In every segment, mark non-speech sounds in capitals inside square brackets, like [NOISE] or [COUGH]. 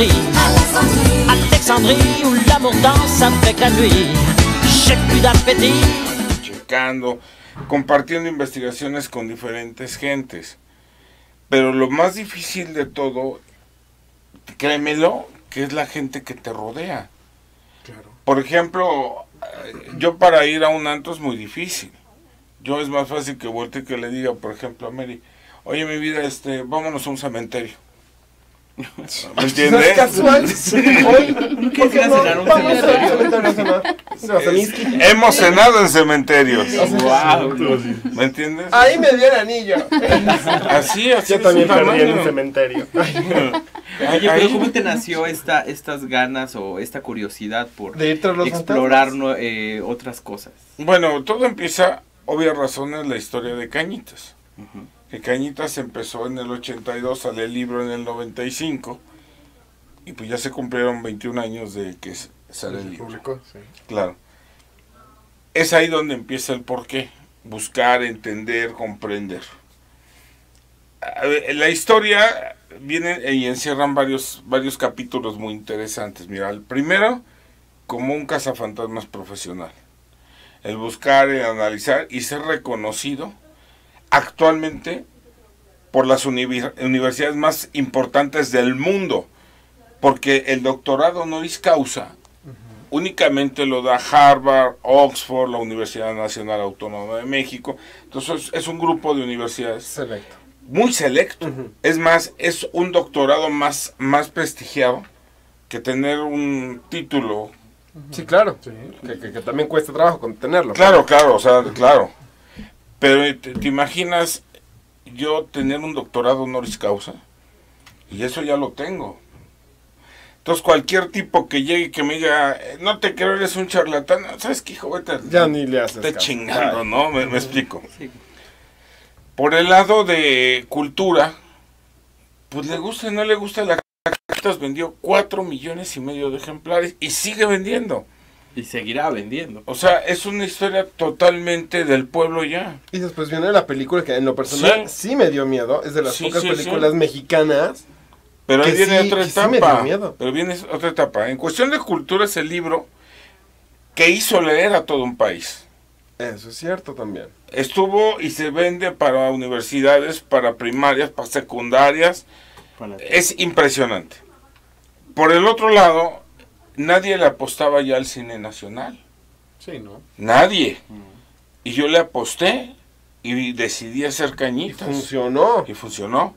Alexandrie, Alexandrie où l'amour danse avec la nuit. J'ai plus d'appétit. checando, compartiendo investigaciones con diferentes gentes. Pero lo más difícil de todo, créemelo, que es la gente que te rodea. Claro. Por ejemplo, eh, yo para ir a un antro es muy difícil. Yo es más fácil que y que le diga, por ejemplo, a Mary, oye mi vida, este, vámonos a un cementerio. ¿Me ¿No es entiendes? casual? [LAUGHS] Hoy, ¿por qué no? cenar un Vamos cementerio? un cementerio a. Hemos cenado en cementerios. Wow. ¿Me entiendes? Ahí me dio el anillo. Así, así. Yo también perdí en un cementerio. [LAUGHS] Oye, Ahí- pero ¿cómo te nació esta, estas ganas o esta curiosidad por De explorar eh, otras cosas? Bueno, todo empieza, obvias razones, la historia de Cañitas. Que Cañitas empezó en el 82, sale el libro en el 95. Y pues ya se cumplieron 21 años de que sale el libro. Publicó, sí. Claro. Es ahí donde empieza el porqué. Buscar, entender, comprender. La historia viene y encierran varios, varios capítulos muy interesantes. Mira, el primero, como un cazafantasmas profesional. El buscar, el analizar y ser reconocido actualmente por las univer- universidades más importantes del mundo. Porque el doctorado honoris causa únicamente lo da Harvard, Oxford, la Universidad Nacional Autónoma de México. Entonces es un grupo de universidades Selecto. muy selecto. Es más, es un doctorado más, más prestigiado que tener un título. Sí, claro. Que, que- que también cuesta trabajo contenerlo. Claro, claro, o sea, claro. Pero te, te imaginas yo tener un doctorado honoris causa y eso ya lo tengo. Entonces cualquier tipo que llegue y que me diga, "Eh, no te creo, eres un charlatán, ¿sabes qué, hijo? Vete, Ya ni le haces Te chingando, ¿no? Me, me explico. Sí. Por el lado de cultura, pues le gusta y no le gusta la Cajitas vendió 4 millones y medio de ejemplares y sigue vendiendo. Y seguirá vendiendo. O sea, es una historia totalmente del pueblo ya. Y después viene la película que en lo personal sí, me dio miedo. Es de las Sí, pocas sí, películas mexicanas. Pero ahí viene sí- otra sí me etapa. dio miedo. Pero viene otra etapa. En cuestión de cultura es el libro que hizo leer a todo un país. Eso es cierto también. Estuvo y se vende para universidades, para primarias, para secundarias. Para- Es impresionante. Por el otro lado, nadie le apostaba ya al cine nacional. Sí, ¿no? Nadie. Y yo le aposté y decidí hacer Y cañitas. funcionó. Y funcionó.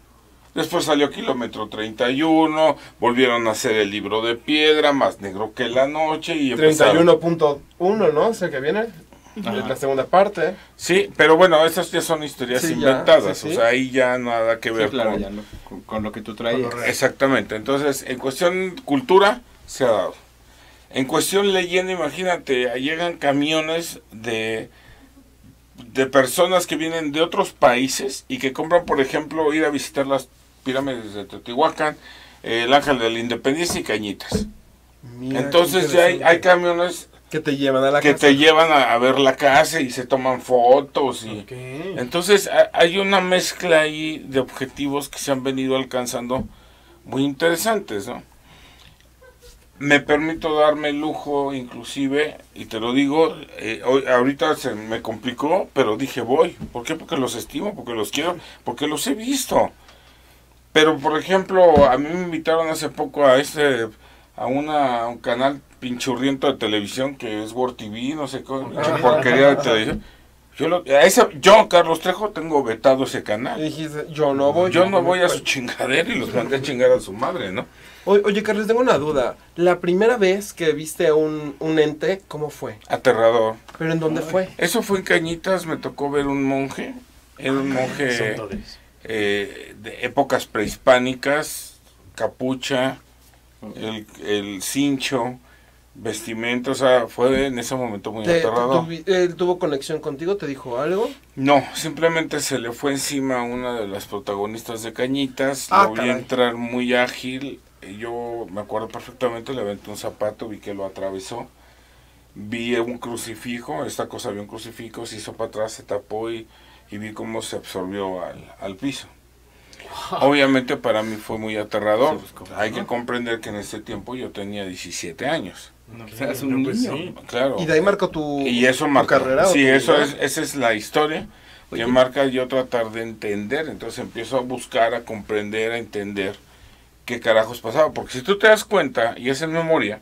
Después salió Kilómetro 31, volvieron a hacer el libro de piedra, más negro que la noche y empezaron. 31.1, ¿no? Es el que viene. La segunda parte. Sí, pero bueno, esas ya son historias Sí, ya, inventadas, sí, sí. o sea, ahí ya nada que Sí, ver claro, con... ya lo- con, con lo que tú traías. Exactamente, entonces en cuestión cultura se ha dado. En cuestión leyenda, imagínate, llegan camiones de, de personas que vienen de otros países y que compran, por ejemplo, ir a visitar las pirámides de Teotihuacán, el Ángel de la Independencia y Cañitas. Mira, Entonces ya hay, hay camiones Que te llevan a la que casa. te llevan a, a ver la casa y se toman fotos y... Entonces ha- hay una mezcla ahí de objetivos que se han venido alcanzando muy interesantes, ¿no? Me permito darme el lujo, inclusive, y te lo digo, eh, hoy, ahorita se me complicó, pero dije voy. ¿Por qué? Porque los estimo, porque los quiero, porque los he visto. Pero, por ejemplo, a mí me invitaron hace poco a este, a una, a un canal pinchurriento de televisión que es World TV, no sé qué, pinche porquería de televisión. Yo, lo- a esa- yo, Carlos Trejo, tengo vetado ese canal. dijiste, yo no voy. Yo no voy a su chingadera y los mandé a chingar a su madre, ¿no? Oye, oye, Carlos, tengo una duda. La primera vez que viste un, un ente, ¿cómo fue? Aterrador. ¿Pero en dónde fue? Eso fue en Cañitas, me tocó ver un monje. Era un monje eh, de épocas prehispánicas, capucha, el, el cincho, vestimenta, o sea, fue en ese momento muy Te- aterrador. ¿Él tuvo conexión contigo? ¿Te dijo algo? No, simplemente se le fue encima a una de las protagonistas de Cañitas, Ah, lo vi caray. entrar muy ágil, y yo me acuerdo perfectamente, le aventé un zapato, vi que lo atravesó, vi un crucifijo, esta cosa vio un crucifijo, se hizo para atrás, se tapó y, y vi cómo se absorbió al, al piso. Obviamente para mí fue muy aterrador. Pues, ¿cómo Hay no? que comprender que en ese tiempo yo tenía 17 años. No, O sea, es un pues niño. sí. Claro. Y de ahí marcó tu, Y eso tu marca. carrera. Sí, eso vida. es, esa es la historia que Oye. marca yo tratar de entender. Entonces empiezo a buscar, a comprender, a entender qué carajos pasaba. Porque si tú te das cuenta, y es en memoria,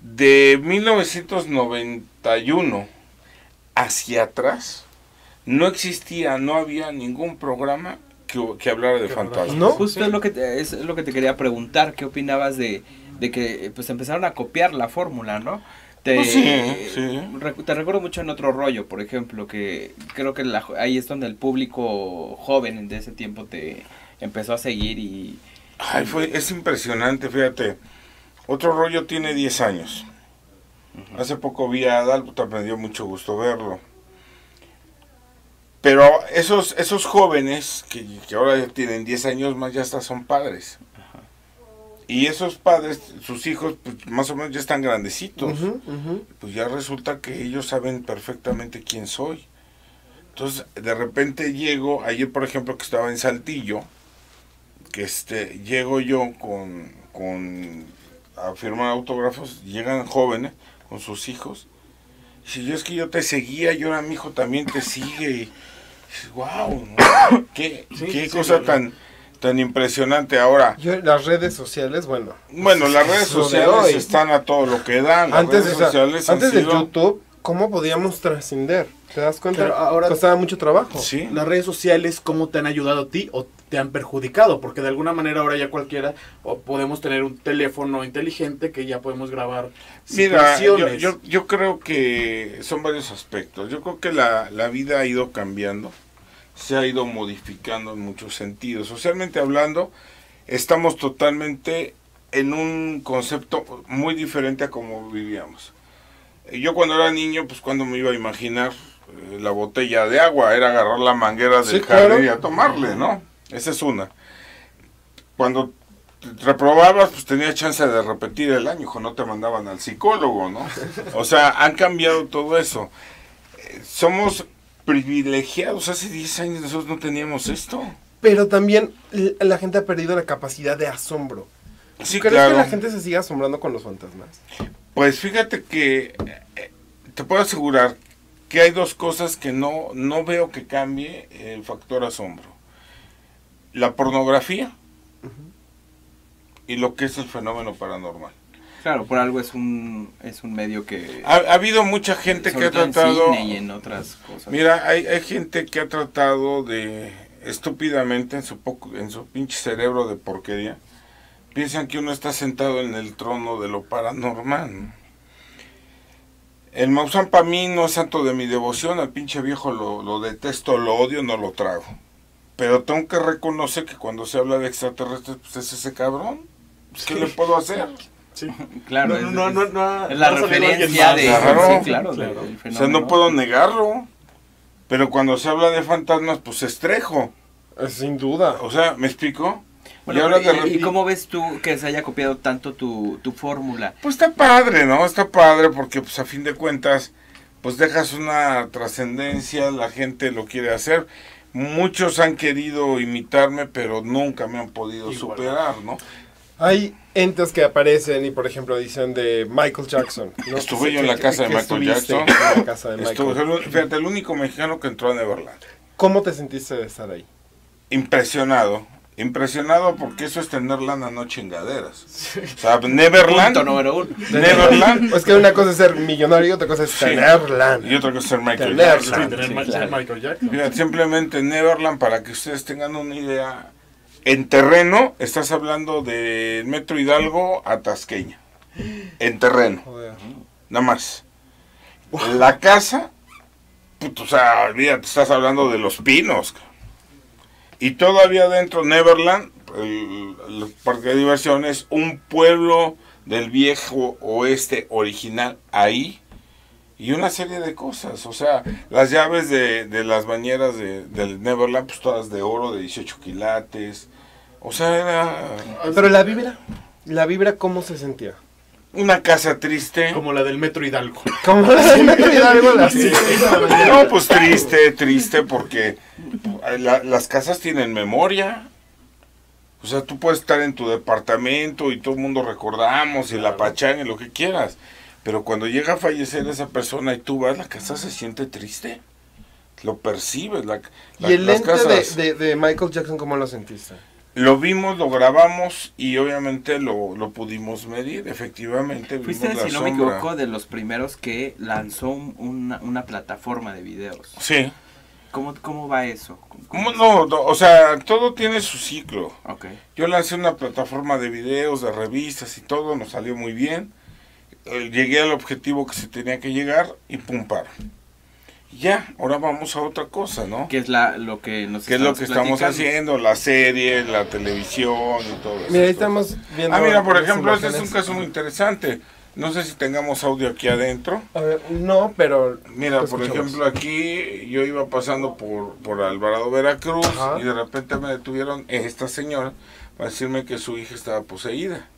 de 1991 hacia atrás, no existía, no había ningún programa que, que hablara de fantasmas. ¿No? Justo es lo que te, es lo que te quería preguntar, ¿qué opinabas de, de que pues empezaron a copiar la fórmula, ¿no? Te, Pues sí, sí. te recuerdo mucho en otro rollo, por ejemplo, que creo que la- ahí es donde el público joven de ese tiempo te empezó a seguir y Ay, fue, es impresionante, fíjate. Otro rollo tiene 10 años. Hace poco vi a Adal, me dio mucho gusto verlo. Pero esos, esos jóvenes que, que ahora ya tienen 10 años más, ya hasta son padres. Y esos padres, sus hijos, pues más o menos ya están grandecitos. Pues ya resulta que ellos saben perfectamente quién soy. Entonces, de repente llego, ayer por ejemplo que estaba en Saltillo, que este, llego yo con, con a firmar autógrafos, llegan jóvenes con sus hijos. Si yo es que yo te seguía, yo ahora mi hijo también te sigue. Y dices, wow, qué, Sí, qué sí, cosa claro. tan, tan impresionante. Ahora, Yo, las redes sociales, bueno. bueno, las redes sociales están a todo lo que dan. Las Antes, redes o sea, sociales antes de YouTube, ¿cómo podíamos trascender? ¿Te das cuenta? Pero ahora- Costaba mucho trabajo. Sí. Las redes sociales, ¿cómo te han ayudado a ti o te han perjudicado? Porque de alguna manera ahora ya cualquiera o podemos tener un teléfono inteligente que ya podemos grabar Mira, yo, situaciones. yo, yo creo que son varios aspectos. Yo creo que la, la vida ha ido cambiando, se ha ido modificando en muchos sentidos. Socialmente hablando, estamos totalmente en un concepto muy diferente a como vivíamos. Yo cuando era niño, pues cuando me iba a imaginar eh, la botella de agua, era agarrar la manguera del Sí, claro. jardín y a tomarle, ¿no? Esa es una. Cuando reprobabas, pues tenías chance de repetir el año, o no te mandaban al psicólogo, ¿no? O sea, han cambiado todo eso. Somos privilegiados. Hace 10 años nosotros no teníamos esto. Pero también la gente ha perdido la capacidad de asombro. Sí, ¿Crees claro. que la gente se siga asombrando con los fantasmas? Pues fíjate que eh, te puedo asegurar que hay dos cosas que no, no veo que cambie el factor asombro. La pornografía y lo que es el fenómeno paranormal. claro, por algo es un es un medio que Ha, ha habido mucha gente que ha en tratado... cine y en otras cosas. Mira, hay, hay gente que ha tratado de estúpidamente en su poco, en su pinche cerebro de porquería, piensan que uno está sentado en el trono de lo paranormal. ¿no? El Maussan para mí no es santo de mi devoción, al pinche viejo lo, lo detesto, lo odio, no lo trago. Pero tengo que reconocer que cuando se habla de extraterrestres, pues es ese cabrón. Pues, ¿Qué le puedo hacer? Sí. [LAUGHS] claro, no, es, no, no, no, es la referencia de Claro. sí, claro, Claro. O sea, no puedo negarlo. Pero cuando se habla de fantasmas, pues estrejo. Eh, Sin duda. O sea, ¿me explico? Bueno, y ahora pero, de ¿y- ¿y, repente- cómo ves tú que se haya copiado tanto tu, tu fórmula? Pues está padre, ¿no? Está padre porque pues a fin de cuentas pues dejas una trascendencia, la gente lo quiere hacer. Muchos han querido imitarme, pero nunca me han podido Igual. superar, ¿no? Hay entes que aparecen y, por ejemplo, dicen de Michael Jackson. ¿no? Estuve yo en la casa de Michael Jackson. En la casa de Michael. Estuve, fíjate, el único mexicano que entró a Neverland. ¿Cómo te sentiste de estar ahí? Impresionado. Impresionado porque eso es tener lana, no chingaderas. O sea, Neverland. Punto número uno. Neverland. Pues que una cosa es ser millonario y otra cosa es Sí. tener lana. Y otra cosa es ser Michael Tener Jackson. Sí, lana. tener Sí, claro. Michael Jackson. Mira, simplemente Neverland, para que ustedes tengan una idea, en terreno estás hablando del Metro Hidalgo a Tasqueña. En terreno, Joder. nada más. La casa, puto, o sea, olvídate, estás hablando de los pinos. Y todavía dentro Neverland, el, parque de diversiones, un pueblo del viejo oeste original ahí y una serie de cosas. O sea, las llaves de, de las bañeras de, del Neverland, pues todas de oro de 18 quilates. O sea, era Pero la vibra, la vibra, ¿cómo se sentía? Una casa triste. Como la del Metro Hidalgo. [LAUGHS] Como la de Metro Hidalgo, la- Sí. No, pues triste, triste, porque la- las casas tienen memoria. O sea, tú puedes estar en tu departamento y todo el mundo recordamos y la pachanga y lo que quieras. Pero cuando llega a fallecer esa persona y tú vas, la casa se siente triste. Lo percibes. La, la- ¿Y el las lente de, de- de Michael Jackson cómo lo sentiste? Lo vimos, lo grabamos y obviamente lo, lo pudimos medir. Efectivamente, vimos Fuiste, la si no me equivoco, de los primeros que lanzó un- una, una plataforma de videos. Sí. ¿Cómo, cómo va eso? ¿Cómo- ¿Cómo no? No, O sea, todo tiene su ciclo. Ok. Yo lancé una plataforma de videos, de revistas y todo, nos salió muy bien. Eh, llegué al objetivo que se tenía que llegar y pum, paro. Ya, ahora vamos a otra cosa, ¿no? ¿Qué es la, lo que nos ¿Qué es lo que estamos platicando? haciendo? La serie, la televisión y todo eso. Mira, ahí estamos viendo. Ah, mira, por ejemplo, este es un caso muy interesante. No sé si tengamos audio aquí adentro. A ver, no, pero. Mira, por ejemplo, aquí yo iba pasando por, por Alvarado, Veracruz, Ajá. y de repente me detuvieron esta señora para decirme que su hija estaba poseída.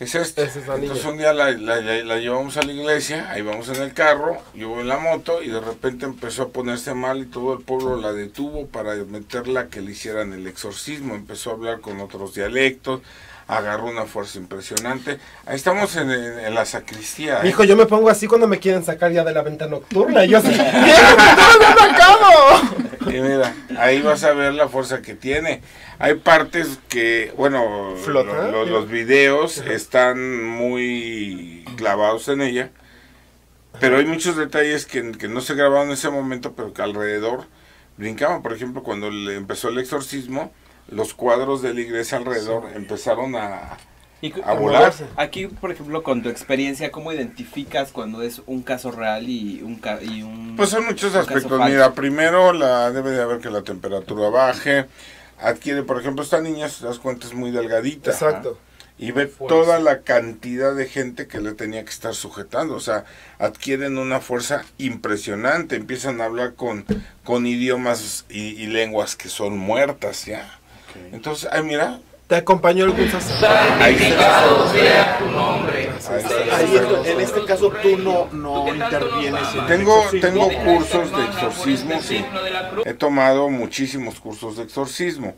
Es este. Esa es. Entonces un día la, la- la- la llevamos a la iglesia, ahí vamos en el carro, yo voy en la moto y de repente empezó a ponerse mal y todo el pueblo la detuvo para meterla a que le hicieran el exorcismo. Empezó a hablar con otros dialectos, agarró una fuerza impresionante. Ahí estamos en, en- en la sacristía. ¿eh? Hijo, yo me pongo así cuando me quieren sacar ya de la venta nocturna. Y yo así. [LAUGHS] ¡Bien, sacado! Y mira, ahí vas a ver la fuerza que tiene. Hay partes que, bueno, Flota. lo- lo- los videos están muy clavados en ella, pero hay muchos detalles que, que no se grabaron en ese momento, pero que alrededor brincaban. Por ejemplo, cuando le empezó el exorcismo, los cuadros de la iglesia alrededor empezaron a, Y a volar. Aquí, por ejemplo, con tu experiencia, ¿cómo identificas cuando es un caso real y un, ca- y un Pues son muchos aspectos. Mira, primero la debe de haber que la temperatura baje. Adquiere, por ejemplo, esta niña, si te das cuenta, es muy delgadita. Exacto. Y ve Fuerza. toda la cantidad de gente que le tenía que estar sujetando. O sea, adquieren una fuerza impresionante. Empiezan a hablar con, con idiomas y, y lenguas que son muertas ya. Entonces, ay, mira. ¿Te acompañó sacerdote? Ahí está. Ahí está. Ahí en, en este caso tú no, no intervienes en el Tengo, tengo cursos de exorcismo, sí. He tomado muchísimos cursos de exorcismo.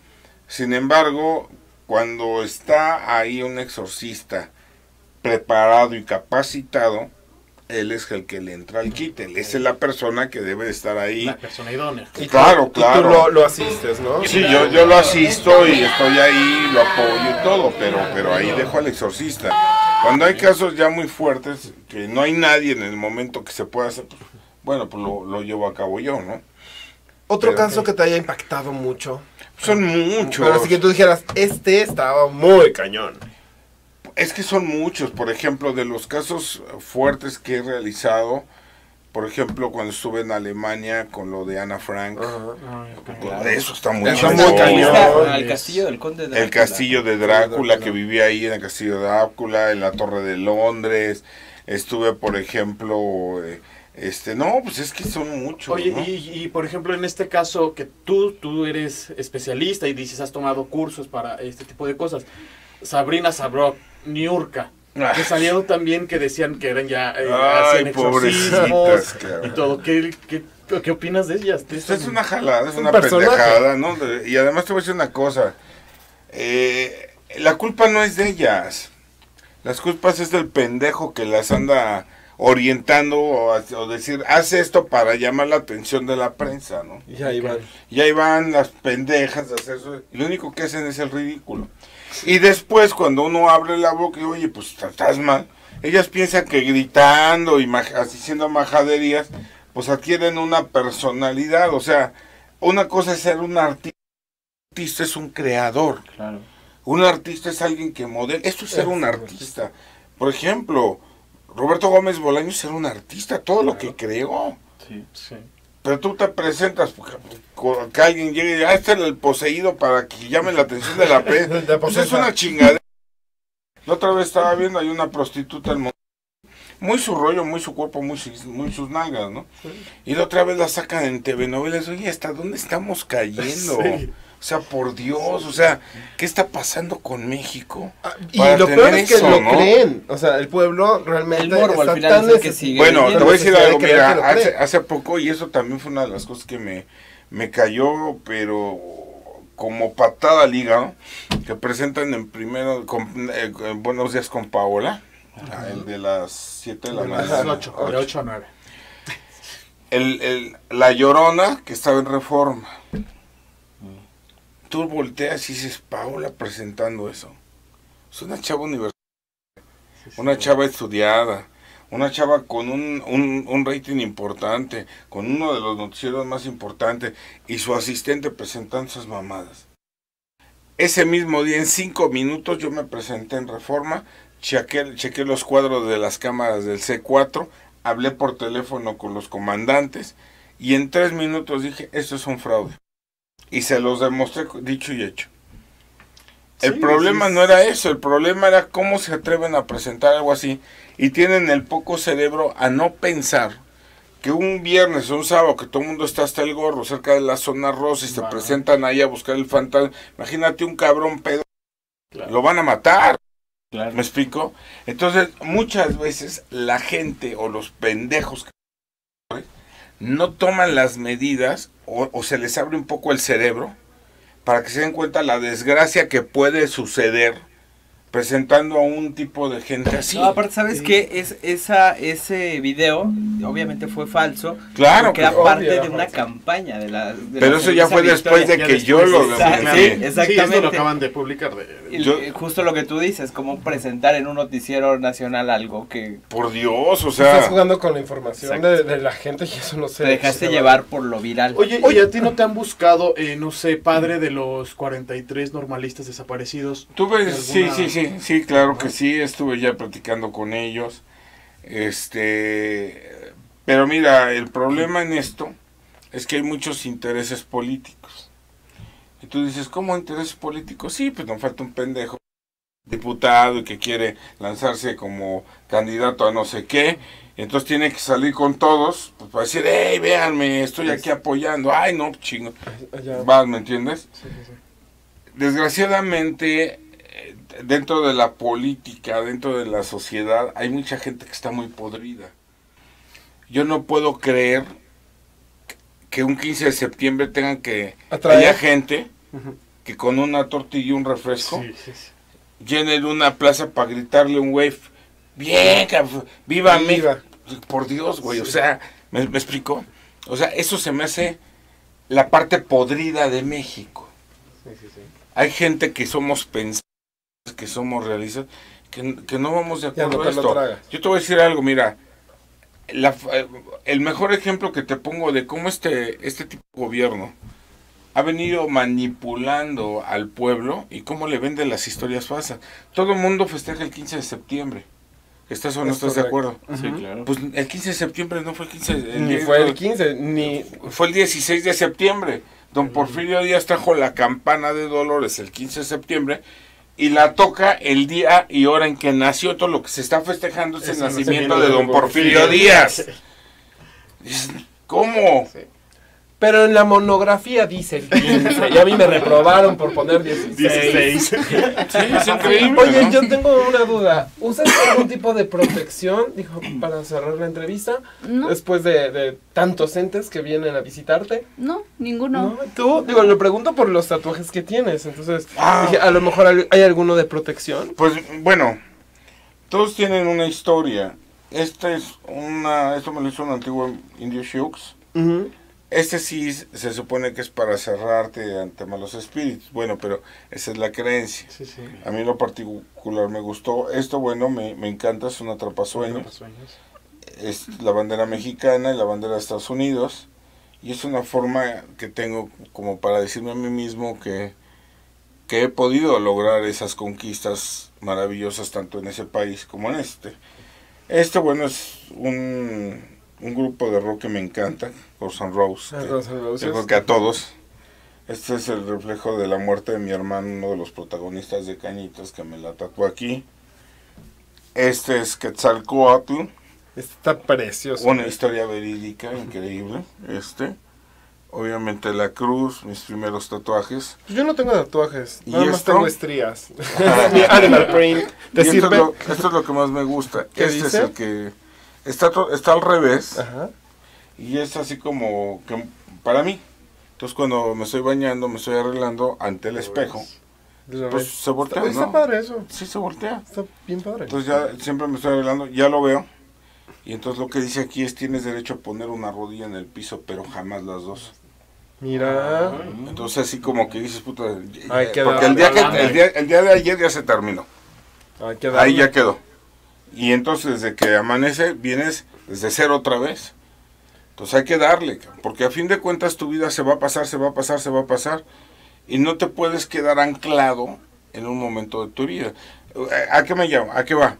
Sin embargo, cuando está ahí un exorcista preparado y capacitado, él es el que le entra al quite. Él es la persona que debe de estar ahí. La persona idónea. Y tú- Claro, y tú claro. lo, lo asistes, ¿no? Sí, yo, yo lo asisto y estoy ahí, lo apoyo y todo, pero, pero ahí dejo al exorcista. Cuando hay casos ya muy fuertes, que no hay nadie en el momento que se pueda hacer, pues, bueno, pues lo, lo llevo a cabo yo, ¿no? Otro Pero- caso que te haya impactado mucho. Son muchos. Pero así que tú dijeras, este estaba muy cañón. Es que son muchos. Por ejemplo, de los casos fuertes que he realizado, por ejemplo, cuando estuve en Alemania con lo de Ana Frank, Claro. eso está muy Está chingón. muy cañón. Fuiste al castillo del conde de El Drácula. castillo de Drácula, que vivía ahí en el castillo de Drácula, en la torre de Londres. Estuve, por ejemplo, eh, este, no, pues es que son muchos. Oye, ¿no? y, y, por ejemplo, en este caso que tú, tú eres especialista y dices has tomado cursos para este tipo de cosas. Sabrina Sabrok, Niurka, que salieron también que decían que eran ya eh, Ay, hacían exorcismos pobrecitas, claro. y todo. ¿Qué, qué, qué opinas de ellas? De Esto es una jalada, es un una pendejada, ¿no? Y además te voy a decir una cosa. eh, la culpa no es de ellas. Las culpas es del pendejo que las anda orientando o, a- o decir, haz esto para llamar la atención de la prensa, ¿no? Y ahí van. Y ahí van las pendejas de hacer eso. Y lo único que hacen es el ridículo. Y después, cuando uno abre la boca y oye, pues estás mal. Ellas piensan que gritando y haciendo majaderías, pues adquieren una personalidad. O sea, una cosa es ser un arti- artista, es un creador. Claro. Un artista es alguien que modela. Esto es ser un artista. Por ejemplo, Roberto Gómez Bolaños era un artista, todo lo que creó. Sí. Sí. Pero tú te presentas, porque- con- que alguien llegue y diga, ah, este es el poseído para que llame la atención de la. De [LAUGHS] Pues es una chingadera. La otra vez estaba viendo, hay una prostituta en muy su rollo, muy su cuerpo, muy, sus- muy sus nalgas, ¿no? Y la otra vez la sacan en TV novelas, oye, ¿hasta dónde estamos cayendo? [LAUGHS] Sí. O sea, por Dios, o sea, ¿qué está pasando con México? Ah, Y lo peor es que eso, lo ¿no? creen. O sea, el pueblo realmente El morbo al está final tan es el que sigue. Bueno, te voy a decir necesidad de algo, mira, hace, poco, y eso también fue una de las cosas que me, me cayó, pero como patada al hígado que presentan en primero con, eh, en Buenos días con Paola, el de las 7 de la De las mañana. ocho, de 8 a 9. El, el- la llorona que estaba en reforma. Tú volteas y dices, Paola presentando eso. Es una chava universitaria, una chava estudiada, una chava con un, un, un rating importante, con uno de los noticieros más importantes y su asistente presentando esas mamadas. Ese mismo día, en cinco minutos, yo me presenté en Reforma, chequé, chequé los cuadros de las cámaras del C4, hablé por teléfono con los comandantes y en tres minutos dije, esto es un fraude. Y se los demostré dicho y hecho. El Sí, problema sí, no era eso, el problema era cómo se atreven a presentar algo así y tienen el poco cerebro a no pensar que un viernes o un sábado que todo el mundo está hasta el gorro cerca de la zona rosa y se presentan ahí a buscar el fantasma. Imagínate un cabrón pedo, Claro. lo van a matar. Claro. ¿Me explico? Entonces, muchas veces la gente o los pendejos que no toman las medidas o, o se les abre un poco el cerebro para que se den cuenta la desgracia que puede suceder presentando a un tipo de gente así. No, aparte, ¿sabes qué? Es, esa, ese video, obviamente fue falso. Claro, Porque era parte Obvio, de una falso. campaña de la. de Pero la eso ya fue después de que yo lo denuncié. Sí, Sí, esto exactamente. lo acaban de publicar. de- Yo- justo lo que tú dices, como presentar en un noticiero nacional algo que Por Dios, o Estás sea, jugando con la información de, de la gente y eso no sé. te dejaste llevar por lo viral. Oye, ¿y a ti no te han buscado, eh, no sé, padre de los 43 normalistas desaparecidos? tuve, ¿De sí, alguna- sí, sí, sí, claro que sí, estuve ya platicando con ellos. Este, pero mira, el problema en esto es que hay muchos intereses políticos. Y tú dices, ¿cómo intereses políticos? Sí, pues nos falta un pendejo diputado y que quiere lanzarse como candidato a no sé qué. Entonces tiene que salir con todos pues, para decir, hey, véanme, estoy aquí apoyando. Ay, no, chingo. Vas, ¿me entiendes? Sí, sí, sí. Desgraciadamente, dentro de la política, dentro de la sociedad, hay mucha gente que está muy podrida. Yo no puedo creer que un 15 de septiembre tengan que Atraer. haya gente que con una tortilla y un refresco Sí, sí, sí. llenen una plaza para gritarle un wave. Bien, viva Viva. Por Dios, güey, o sea, ¿me, me explico? O sea, eso se me hace la parte podrida de México. Hay gente que somos pensantes, que somos realistas, que, que no vamos de acuerdo no a esto. Yo te voy a decir algo, mira, la eh, el mejor ejemplo que te pongo de cómo este, este tipo de gobierno ha venido manipulando al pueblo y cómo le vende las historias falsas. Todo el mundo festeja el 15 de septiembre. ¿Estás o no Es estás de acuerdo? Sí, Ujú. claro. Pues el 15 de septiembre no fue el 15 de Ni fue el 15, ni. fue el 16 de septiembre. Don Porfirio Díaz trajo la campana de Dolores el 15 de septiembre y la toca el día y hora en que nació. Todo lo que se está festejando es el Es el nacimiento de Don Porfirio Porfirio. Díaz. ¿Cómo? Pero en la monografía dice el 15. Y a mí me reprobaron por poner 16. 16. Sí, es increíble. Oye, ¿no? yo tengo una duda. ¿Usas algún tipo de protección, dijo, para cerrar la entrevista? No, Después de, de tantos entes que vienen a visitarte. no, ninguno. ¿Tú? Digo, lo pregunto por los tatuajes que tienes. Entonces, Ah. dije, a lo mejor hay alguno de protección. Pues bueno, todos tienen una historia. Este es una, esto me lo hizo un antiguo Indio Shux. Ujú. Este sí se supone que es para cerrarte ante malos espíritus. Bueno, pero esa es la creencia. Sí, sí. A mí en lo particular me gustó. Esto, bueno, me, me encanta, es un atrapasueños. Sueños. Es la bandera mexicana y la bandera de Estados Unidos. Y es una forma que tengo como para decirme a mí mismo que, que he podido lograr esas conquistas maravillosas tanto en ese país como en este. Este, bueno, es un, un grupo de rock que me encanta, Guns N' Roses. Ah, que- Guns N' Roses. yo creo que a todos. Este es el reflejo de la muerte de mi hermano, uno de los protagonistas de Cañitas, que me la tatuó aquí. Este es Quetzalcoatl, Está precioso. una historia verídica increíble. Este, obviamente la cruz, mis primeros tatuajes. Yo no tengo tatuajes. ¿Y Nada más esto? tengo estrías. [LAUGHS] Mi animal print. ¿Te Y esto, es lo, esto es lo que más me gusta. ¿Qué este dice? es el que está, está al revés Ajá. y es así como que para mí Entonces cuando me estoy bañando, me estoy arreglando ante el espejo, pues se voltea, está, está ¿no? padre eso. Sí se voltea. Está bien padre. Entonces ya siempre me estoy arreglando, ya lo veo. Y entonces lo que dice aquí es tienes derecho a poner una rodilla en el piso, pero jamás las dos. Mira. Entonces así como que dices, puta, que porque el día, que, el, día, el día de ayer ya se terminó. Ahí ya quedó. Y entonces desde que amanece vienes desde cero otra vez. Entonces hay que darle, porque a fin de cuentas tu vida se va a pasar, se va a pasar, se va a pasar. Y no te puedes quedar anclado en un momento de tu vida. ¿A qué me llamo? ¿A qué va?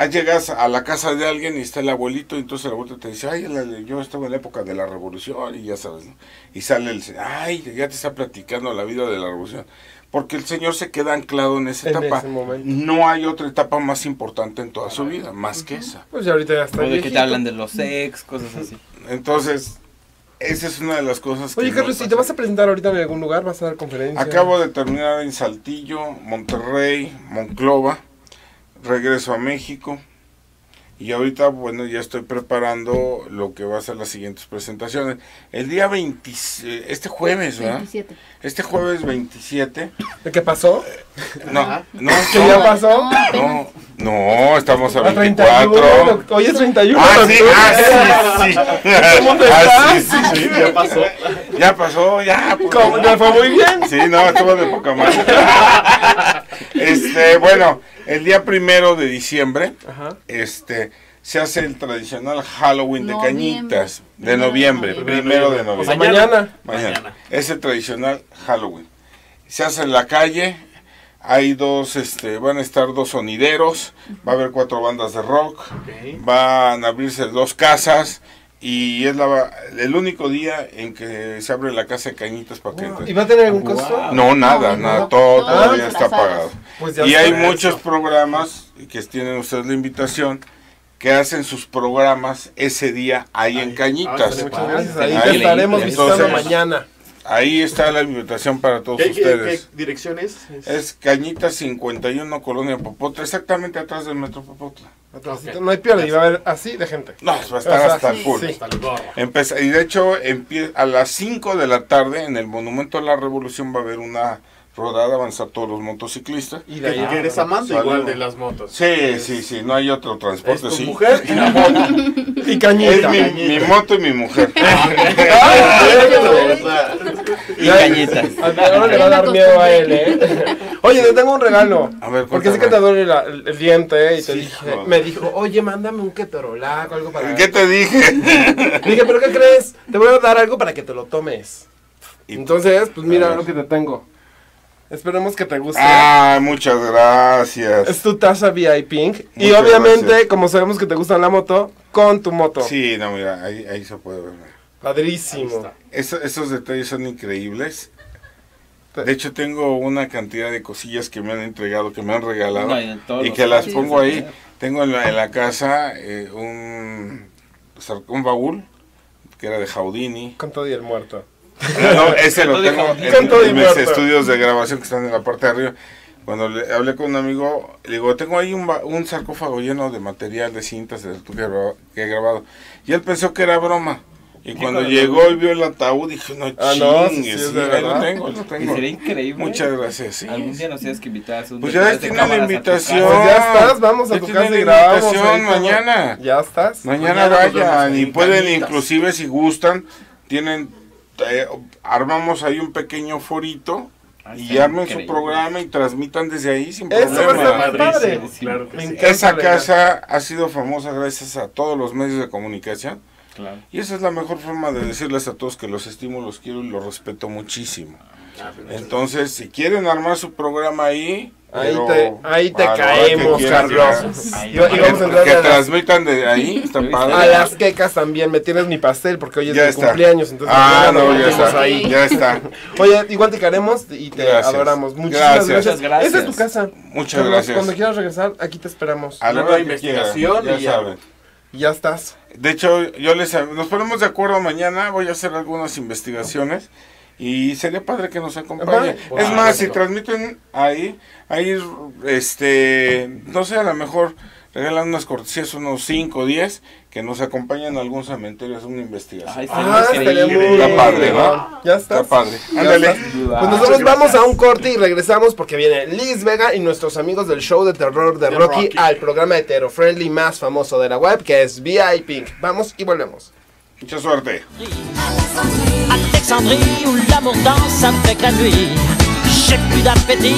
Ah, llegas a la casa de alguien y está el abuelito y entonces el abuelito te dice, ay, la- yo estaba en la época de la revolución y ya sabes, ¿no? Y sale el, ay, ya te está platicando la vida de la revolución. Porque el señor se queda anclado en esa En etapa. ese momento. No hay otra etapa más importante en toda su vida, más que esa. Pues ya ahorita ya está. O de que te hablan de los ex, cosas así. Entonces, esa es una de las cosas que... Oye, Carlos, ¿y pasa. te vas a presentar ahorita en algún lugar? ¿Vas a dar conferencia? Acabo de terminar en Saltillo, Monterrey, Monclova, regreso a México y ahorita, bueno, ya estoy preparando lo que va a ser las siguientes presentaciones. El día 20, este jueves, ¿verdad? 27. Este jueves 27. ¿Qué pasó? No, no, ¿Qué no, ya pasó? No, no, estamos a A 31. 24. Hoy es 31. Ah, sí, ah, sí, sí. ¿Cómo te Ah, sí, sí, sí. Ya pasó. Ya pasó, ya. pues, ¿Cómo? ya. ¿Te fue muy bien? Sí, no, estuvo de poca madre. [LAUGHS] Este, bueno, el día primero de diciembre, Ajá. este, se hace el tradicional Halloween de Noviembre. cañitas. De Primero de noviembre, noviembre. primero de O sea, noviembre. mañana. Mañana. Mañana. Es el tradicional Halloween. Se hace en la calle. Hay dos, este, van a estar dos sonideros. Va a haber cuatro bandas de rock. Van a abrirse dos casas. Y es la, el único día en que se abre la casa de cañitas para que ¿Y va a tener algún Wow. costo? no, nada, No, nada, no. todo Todos todavía está disfrazados. pagado. Pues ya Y hay muchos programas que tienen ustedes la invitación que hacen sus programas ese día ahí en Ay, Cañitas. ay, Muchas gracias. Ahí te estaremos visitando mañana. Ahí está la invitación para todos ¿Qué, qué, ustedes. qué dirección es? Es Cañitas 51, Colonia Popotla, exactamente atrás del Metro Popotla. No hay pierde, y va a haber así de gente. No, va a estar O sea, hasta el sí, full. sí. Hasta el gorro. Empieza- y de hecho, a las 5 de la tarde en el Monumento a la Revolución va a haber una rodada, van a estar todos los motociclistas. Y de ahí. que eres amante igual de las motos. Sí, sí, sí, no hay otro Es transporte, tu sí. mujer y la moto. Y Es cañita. mi, mi moto y mi mujer. Y cañitas. Ahora le va a dar miedo a él, ¿eh? [LAUGHS] Oye, te tengo un regalo. A ver, Porque sé que te duele la- el, el diente y te Sí, dije, joder. me dijo, oye, mándame un ketorolaco, algo para... ¿Qué te dije? [LAUGHS] Dije, ¿pero qué crees? Te voy a dar algo para que te lo tomes. Y- Entonces, pues mira lo que te tengo. Esperemos que te guste. Ah, muchas gracias. Es tu taza VIP. y obviamente, gracias. como sabemos que te gusta la moto, con tu moto. Sí, no, mira, ahí, ahí se puede ver. Padrísimo. Eso- esos detalles son increíbles. De hecho, tengo una cantidad de cosillas que me han entregado, que me han regalado. No, y que las pongo ahí. Tengo en la, en la casa eh, un, un baúl que era de Jaudini. Con todo y el muerto. No, [LAUGHS] ese lo tengo en, y mis estudios de grabación que están en la parte de arriba. Cuando le hablé con un amigo, le digo, tengo ahí un, ba- un sarcófago lleno de material, de cintas de que he grabado- que he grabado. Y él pensó que era broma. Y cuando Híjole. llegó y vio el ataúd, dije, no Ah, no, chingues, sí, ahí lo tengo, lo Y tengo. sería increíble. Muchas gracias, sí. Algún día nos tienes que invitar a hacer un Pues ya tienen la a invitación. Pues ya estás, vamos a tu casa y grabamos. invitación mañana. Ya estás. Mañana, Mañana vemos vayan y en pueden inclusive si gustan, tienen eh, armamos ahí un pequeño forito Ah, y armen su programa y transmitan desde ahí sin Eso problema. muy padre. Claro que sí. Esa casa ha sido famosa gracias a todos los medios de comunicación Claro. y esa es la mejor forma de decirles a todos que los estimo, los quiero y los respeto muchísimo. Ah, Entonces, si quieren armar su programa ahí, Ahí pero te, ahí te caemos, Carlos. Ahí a Que, a las, transmitan de ahí, está padre. a las quecas también. Me tienes mi pastel porque hoy es Ya mi está. cumpleaños. Entonces, Ah, no, ya está. ahí. Ya está. [LAUGHS] Oye, igual te queremos y te Gracias. adoramos. Muchísimas Gracias. gracias. Muchas gracias. Esta es tu casa. Muchas Carlos, gracias. Cuando quieras regresar, aquí te esperamos. A la Nueva quieran, investigación ya y ya. saben. Ya estás. De hecho, yo les nos ponemos de acuerdo mañana, voy a hacer algunas investigaciones y sería padre que nos acompañen. Ajá. Es Wow, más, si transmiten ahí, ahí este, no sé, a lo mejor regalan unas cortesías, unos 5 o 10, que nos acompañan a algún cementerio a hacer una investigación. Ay, Ah, Está padre. ¿no? Ya está. Está padre. Ándale. Pues nosotros vamos a un corte y regresamos porque viene Liz Vega y nuestros amigos del show de terror de De Rocky, Rocky. al programa hetero friendly más famoso de la web que es VIP. Vamos y volvemos. Mucha suerte. Alexandrie où l'amour danse avec la nuit. J'ai plus d'appétit